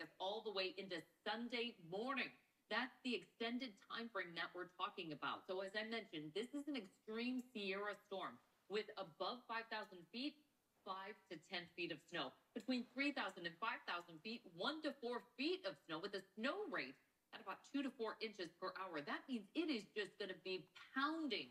take us all the way into Sunday morning. That's the extended time frame that we're talking about. So, as I mentioned, this is an extreme Sierra storm with above 5,000 feet, 5 to 10 feet of snow. Between 3,000 and 5,000 feet, 1 to 4 feet of snow with a snow rate at about 2 to 4 inches per hour. That means it is just going to be pounding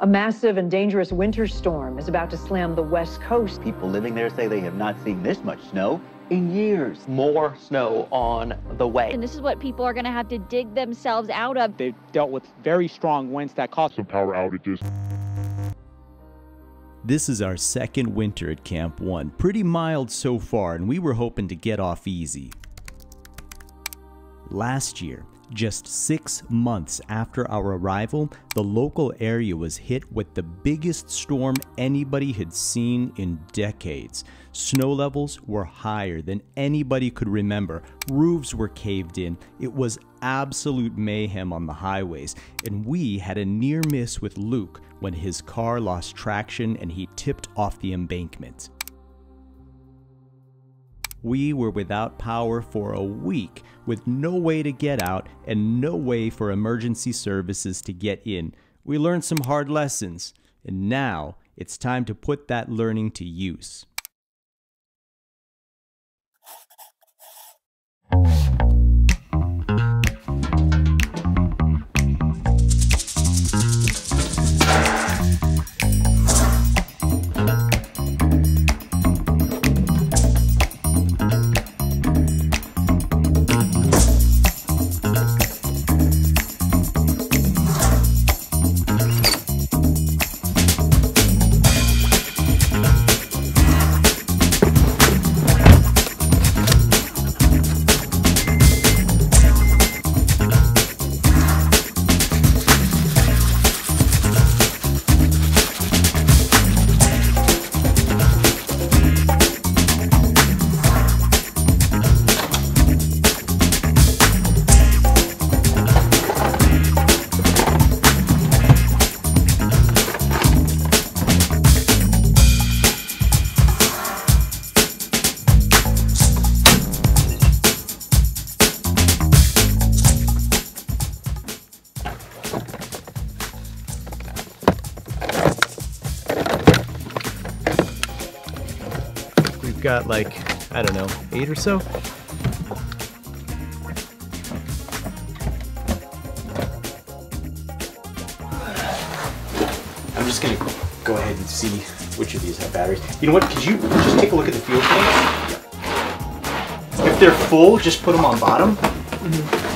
A massive and dangerous winter storm is about to slam the west coast. People living there say they have not seen this much snow in years. More snow on the way. And this is what people are going to have to dig themselves out of. They've dealt with very strong winds that caused some power outages. This is our second winter at Camp 1. Pretty mild so far, and we were hoping to get off easy. Last year, just six months after our arrival, the local area was hit with the biggest storm anybody had seen in decades. Snow levels were higher than anybody could remember. Roofs were caved in. It was absolute mayhem on the highways, and we had a near miss with Luke when his car lost traction and he tipped off the embankment. We were without power for a week, with no way to get out and no way for emergency services to get in. We learned some hard lessons, and now it's time to put that learning to use. Got like, I don't know, eight or so. I'm just gonna go ahead and see which of these have batteries. You know what, could you just take a look at the fuel tanks? If they're full, just put them on bottom. Mm -hmm.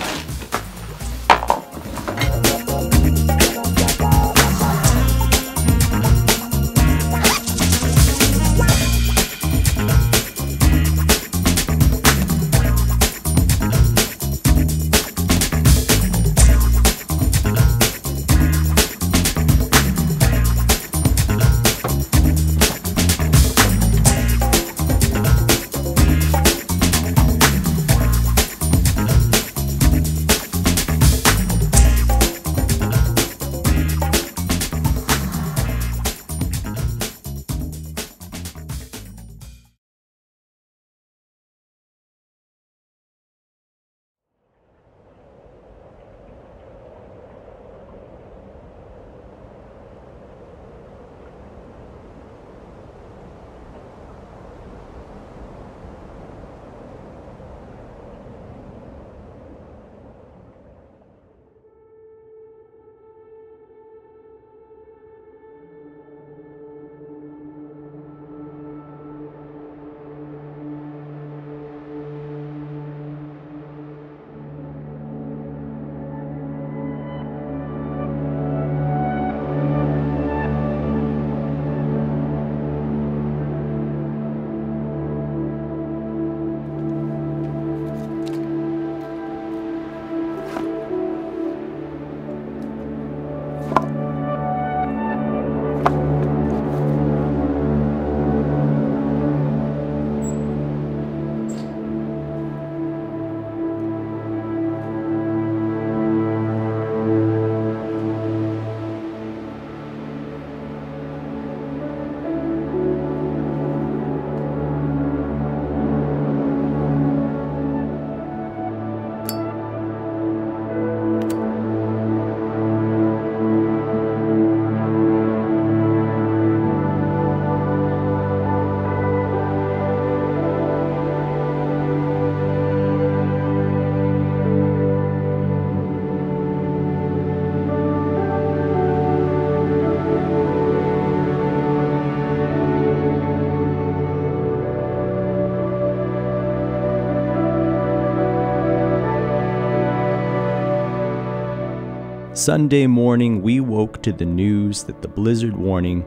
Sunday morning, we woke to the news that the blizzard warning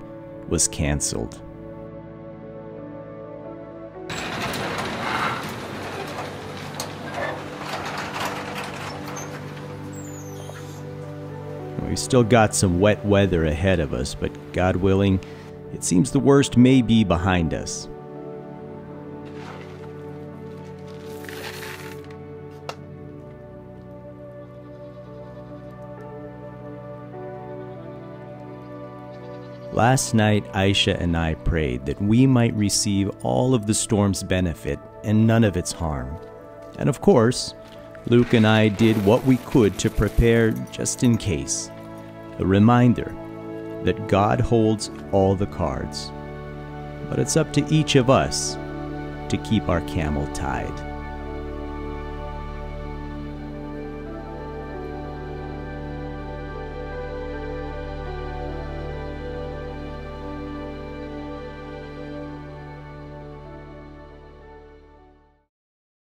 was canceled. We've still got some wet weather ahead of us, but God willing, it seems the worst may be behind us. Last night, Aisha and I prayed that we might receive all of the storm's benefit and none of its harm. And of course, Luke and I did what we could to prepare just in case. A reminder that God holds all the cards. But it's up to each of us to keep our camel tied.